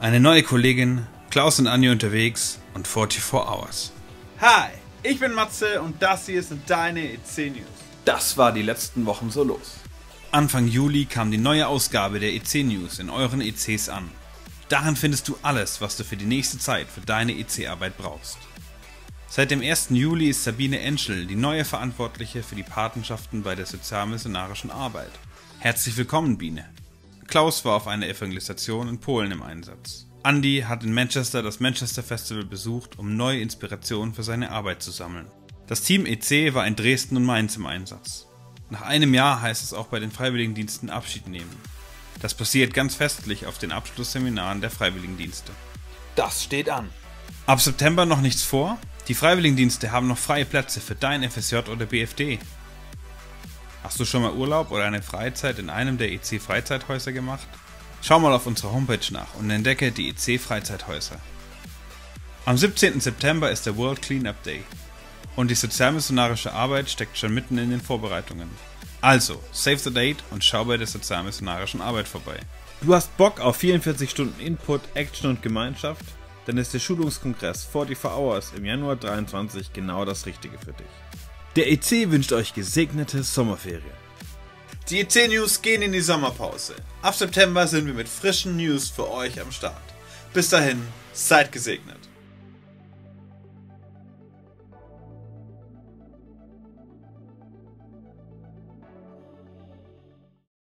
Eine neue Kollegin, Klaus und Anja unterwegs und 44 Hours. Hi, ich bin Matze und das hier sind deine EC News. Das war die letzten Wochen so los. Anfang Juli kam die neue Ausgabe der EC News in euren ECs an. Darin findest du alles, was du für die nächste Zeit für deine EC-Arbeit brauchst. Seit dem 1. Juli ist Sabine Enschel die neue Verantwortliche für die Patenschaften bei der sozialmissionarischen Arbeit. Herzlich willkommen, Biene. Klaus war auf einer Evangelisation in Polen im Einsatz. Andy hat in Manchester das Manchester Festival besucht, um neue Inspirationen für seine Arbeit zu sammeln. Das Team EC war in Dresden und Mainz im Einsatz. Nach einem Jahr heißt es auch bei den Freiwilligendiensten Abschied nehmen. Das passiert ganz festlich auf den Abschlussseminaren der Freiwilligendienste. Das steht an. Ab September noch nichts vor? Die Freiwilligendienste haben noch freie Plätze für dein FSJ oder BFD. Hast du schon mal Urlaub oder eine Freizeit in einem der EC Freizeithäuser gemacht? Schau mal auf unserer Homepage nach und entdecke die EC Freizeithäuser. Am 17. September ist der World Cleanup Day und die sozialmissionarische Arbeit steckt schon mitten in den Vorbereitungen. Also, save the date und schau bei der sozialmissionarischen Arbeit vorbei. Du hast Bock auf 44 Stunden Input, Action und Gemeinschaft? Dann ist der Schulungskongress 44 Hours im Januar 23 genau das Richtige für dich. Der EC wünscht euch gesegnete Sommerferien. Die EC News gehen in die Sommerpause. Ab September sind wir mit frischen News für euch am Start. Bis dahin, seid gesegnet.